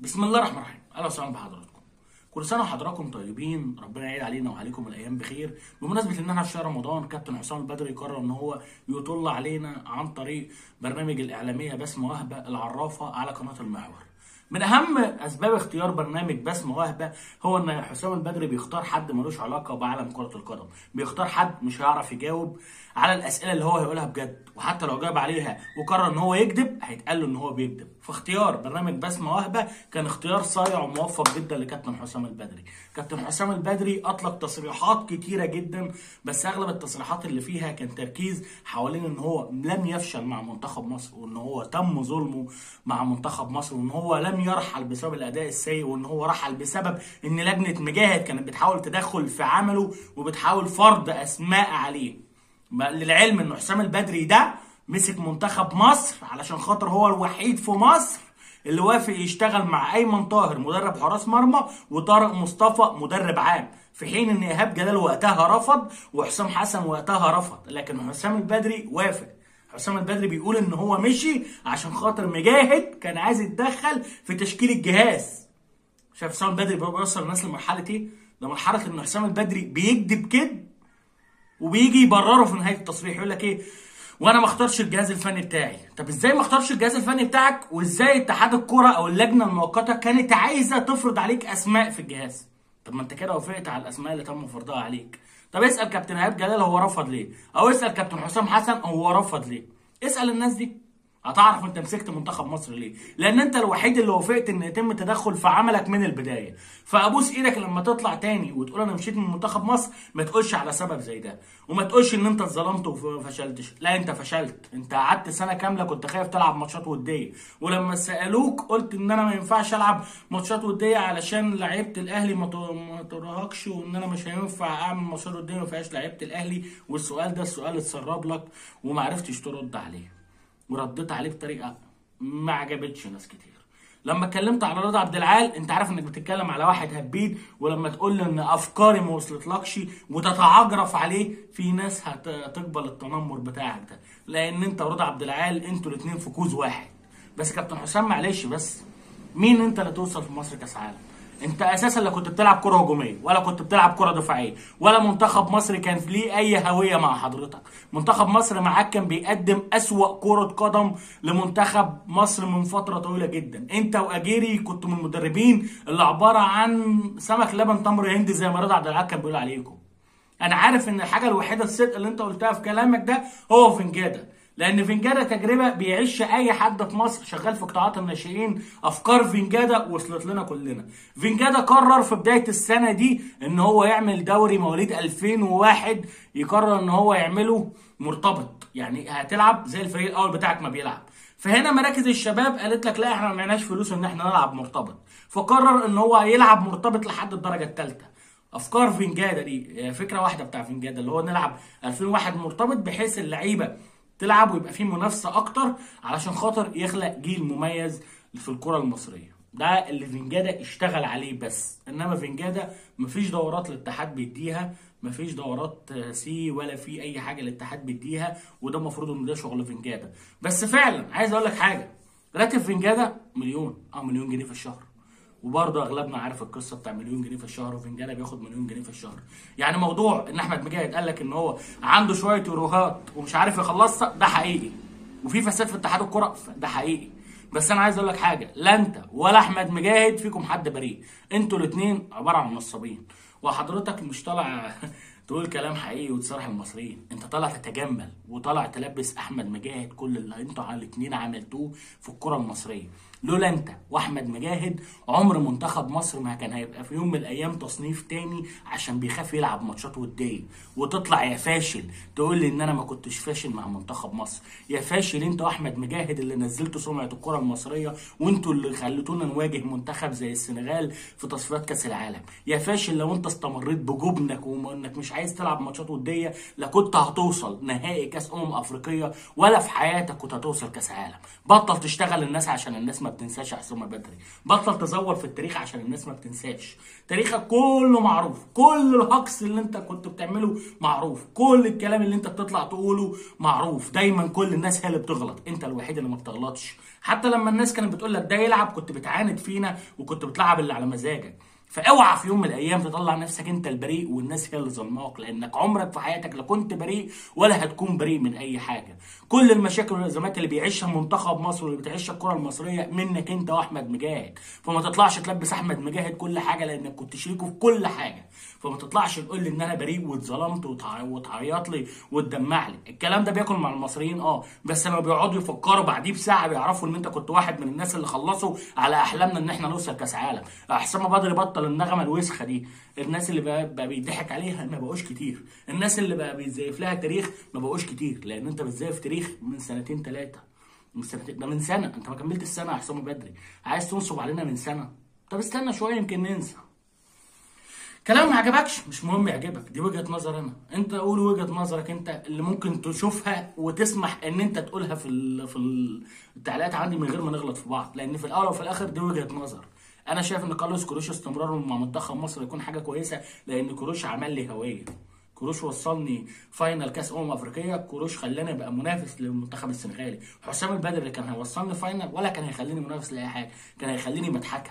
بسم الله الرحمن الرحيم. أهلا وسهلا بحضراتكم. كل سنة وحضراتكم طيبين. ربنا يعيد علينا وعليكم الأيام بخير. بمناسبة إن إحنا في شهر رمضان كابتن حسام البدري قرر إن هو يطل علينا عن طريق برنامج الإعلامية بسمه وهبة العرافة على قناة المحور. من أهم أسباب اختيار برنامج بسمه وهبه هو إن حسام البدري بيختار حد ملوش علاقة بعالم كرة القدم. بيختار حد مش هيعرف يجاوب على الأسئلة اللي هو هيقولها بجد. وحتى لو جاوب عليها وقرر إن هو يكذب هيتقال له إن هو بيكذب. فاختيار برنامج بسمه وهبه كان اختيار صايع وموفق جدا لكابتن حسام البدري. كابتن حسام البدري أطلق تصريحات كتيرة جدا بس أغلب التصريحات اللي فيها كان تركيز حوالين إن هو لم يفشل مع منتخب مصر وإن هو تم ظلمه مع منتخب مصر وإن هو لم يرحل بسبب الأداء السيء وإن هو رحل بسبب إن لجنة مجاهد كانت بتحاول تدخل في عمله وبتحاول فرض أسماء عليه. للعلم إن حسام البدري ده مسك منتخب مصر علشان خاطر هو الوحيد في مصر اللي وافق يشتغل مع أيمن طاهر مدرب حراس مرمى وطارق مصطفى مدرب عام. في حين إن إيهاب جلال وقتها رفض وحسام حسن وقتها رفض. لكن حسام البدري وافق. حسام البدري بيقول إن هو مشي عشان خاطر مجاهد كان عايز يتدخل في تشكيل الجهاز. شايف حسام البدري بيوصل الناس لمرحلة إيه؟ لمرحلة إن حسام البدري بيكذب كذب وبيجي يبرره في نهاية التصريح يقول لك إيه؟ وأنا ما اختارش الجهاز الفني بتاعي. طب إزاي ما اختارش الجهاز الفني بتاعك؟ وإزاي اتحاد الكرة أو اللجنة المؤقتة كانت عايزة تفرض عليك أسماء في الجهاز؟ طب ما أنت كده وافقت على الأسماء اللي تم فرضها عليك. طب اسأل كابتن ايهاب جلال هو رفض ليه؟ أو اسأل كابتن حسام حسن هو رفض ليه؟ اسأل الناس دي. هتعرف انت مسكت منتخب مصر ليه. لأن انت الوحيد اللي وافقت إن يتم تدخل في عملك من البداية. فأبوس إيدك لما تطلع تاني وتقول أنا مشيت من منتخب مصر ما تقولش على سبب زي ده. وما تقولش إن أنت اتظلمت وفشلتش. لا أنت فشلت. أنت قعدت سنة كاملة كنت خايف تلعب ماتشات ودية. ولما سألوك قلت إن أنا ما ينفعش ألعب ماتشات ودية علشان لعيبة الأهلي ما ترهقش وإن أنا مش هينفع أعمل ماتشات ودية ما فيهاش لعيبة الأهلي. والسؤال ده السؤال اتسرب لك وما عرفتش ترد عليه. ورديت عليه بطريقة ما عجبتش ناس كتير. لما اتكلمت على رضا عبد العال انت عارف انك بتتكلم على واحد هبيد ولما تقول لي ان افكاري ما وصلتلكش وتتعجرف عليه في ناس هتقبل التنمر بتاعك ده. لأن انت ورضا عبد العال أنتوا الاثنين في كوز واحد. بس كابتن حسام معلش بس مين انت اللي توصل في مصر كأس عالم؟ انت أساسا لا كنت بتلعب كرة هجومية ولا كنت بتلعب كرة دفاعية ولا منتخب مصر كان ليه أي هوية مع حضرتك. منتخب مصر معاك كان بيقدم أسوأ كرة قدم لمنتخب مصر من فترة طويلة جدا. انت وأجيري كنتوا من المدربين اللي عبارة عن سمك لبن تمر هندي زي ما رضا عبد العال كان بيقول عليكم. أنا عارف إن الحاجة الوحيدة الصدق اللي أنت قلتها في كلامك ده هو فنجادا لأن فنجادا تجربة بيعيش أي حد في مصر شغال في قطاعات الناشئين أفكار فنجادا وصلت لنا كلنا. فنجادا قرر في بداية السنة دي إن هو يعمل دوري مواليد 2001 يقرر إن هو يعمله مرتبط. يعني هتلعب زي الفريق الأول بتاعك ما بيلعب. فهنا مراكز الشباب قالت لك لا إحنا ما معناش فلوس إن إحنا نلعب مرتبط. فقرر إن هو يلعب مرتبط لحد الدرجة الثالثه أفكار فينجادا دي فكرة واحدة بتاع فينجادا اللي هو نلعب 2001 مرتبط بحيث اللعيبة تلعب ويبقى فيه منافسة أكتر علشان خاطر يخلق جيل مميز في الكرة المصرية. ده اللي فينجادا اشتغل عليه بس. إنما فينجادا مفيش دورات الاتحاد بيديها مفيش دورات C ولا في أي حاجة الاتحاد بيديها وده المفروض إن ده شغل فينجادا. بس فعلا عايز أقول لك حاجة. راتب فينجادا مليون آه مليون جنيه في الشهر. وبرضه أغلبنا عارف القصة بتاع مليون جنيه في الشهر وفنجانا بياخد مليون جنيه في الشهر. يعني موضوع إن أحمد مجاهد قال لك إن هو عنده شوية يوروهات ومش عارف يخلصها ده حقيقي. وفي فساد في اتحاد الكرة ده حقيقي. بس أنا عايز أقول لك حاجة لا أنت ولا أحمد مجاهد فيكم حد بريء. أنتوا الاثنين عبارة عن نصابين. وحضرتك مش طالع تقول كلام حقيقي وتصارح المصريين. انت طالع تتجمل وطالع تلبس أحمد مجاهد كل اللي أنتوا الاثنين عملتوه في الكرة المصرية. لولا انت وأحمد مجاهد عمر منتخب مصر ما كان هيبقى في يوم من الأيام تصنيف تاني عشان بيخاف يلعب ماتشات ودية. وتطلع يا فاشل تقول لي إن أنا ما كنتش فاشل مع منتخب مصر. يا فاشل انت وأحمد مجاهد اللي نزلتوا سمعة الكرة المصرية وانتوا اللي خليتونا نواجه منتخب زي السنغال في تصفيات كأس العالم. يا فاشل لو انت استمريت بجبنك وانك مش عايز تلعب ماتشات ودية لا كنت هتوصل نهائي كأس أمم أفريقية ولا في حياتك كنت هتوصل كأس عالم. بطل تشتغل الناس عشان الناس ما بتنساش حسام البدري. بطل تزور في التاريخ عشان الناس ما بتنساش. تاريخك كله معروف. كل الهجص اللي انت كنت بتعمله معروف. كل الكلام اللي انت بتطلع تقوله معروف. دايما كل الناس هي اللي بتغلط. انت الوحيد اللي ما بتغلطش. حتى لما الناس كانت بتقول لك ده يلعب كنت بتعاند فينا وكنت بتلعب اللي على مزاجك. فاوعى في يوم من الأيام تطلع نفسك انت البريء والناس هي اللي ظلماك لانك عمرك في حياتك لا كنت بريء ولا هتكون بريء من اي حاجة. كل المشاكل والازمات اللي بيعيشها منتخب مصر واللي بتعيشها الكرة المصرية منك انت واحمد مجاهد. فما تطلعش تلبس احمد مجاهد كل حاجة لانك كنت شريكه في كل حاجة. فما تطلعش تقول لي ان أنا بريء واتظلمت وتع- وتعيط لي وتدمع لي. الكلام ده بياكل مع المصريين آه بس لما بيقعدوا يفكروا بعديه بساعة بيعرفوا ان انت كنت واحد من الناس اللي خلصوا على أحلامنا إن إحنا نوصل كأس عالم. حسام بدري بطل النغمة الوسخة دي. الناس اللي بقى, بقى بيضحك عليها ما بقوش كتير. الناس اللي بقى بيتزيف لها تاريخ ما بقوش كتير لأن أنت بتزيف تاريخ من سنتين ثلاثة من سنتين ده من سنة. أنت ما كملتش السنة يا حسام بدري. عايز تنصب علينا من سنة. طب استنى شوية يمكن ننسى. كلام ما عجبكش مش مهم يعجبك. دي وجهة نظر أنا. أنت قول وجهة نظرك أنت اللي ممكن تشوفها وتسمح إن أنت تقولها في. في ال- التعليقات عندي من غير ما نغلط في بعض. لأن في الأول وفي الآخر دي وجهة نظر. أنا شايف ان كارلوس كروش استمراره مع منتخب مصر يكون حاجة كويسة لأن كروش عمل لي هوية. كروش وصلني final كاس امم افريقية كروش خلاني ابقى منافس للمنتخب السنغالي حسام البدري كان هيوصلني final ولا كان هيخليني منافس لأي حاجة كان هيخليني مضحكه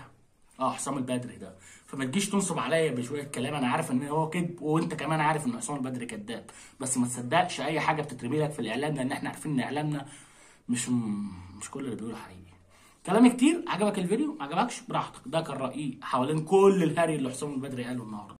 آه حسام البدري ده. فما تجيش تنصب عليا بشوية كلام أنا عارف ان هو كذب وانت كمان عارف ان حسام البدري كذاب. بس ما تصدقش أي حاجة بتترمي لك في الإعلام لأن إحنا عارفين إن إعلامنا مش مش كل اللي بيقوله حقيقي. كلام كتير عجبك الفيديو؟ عجبكش؟ براحتك. ده كان رأيي حوالين كل الهري اللي حسام البدري قاله النهارده.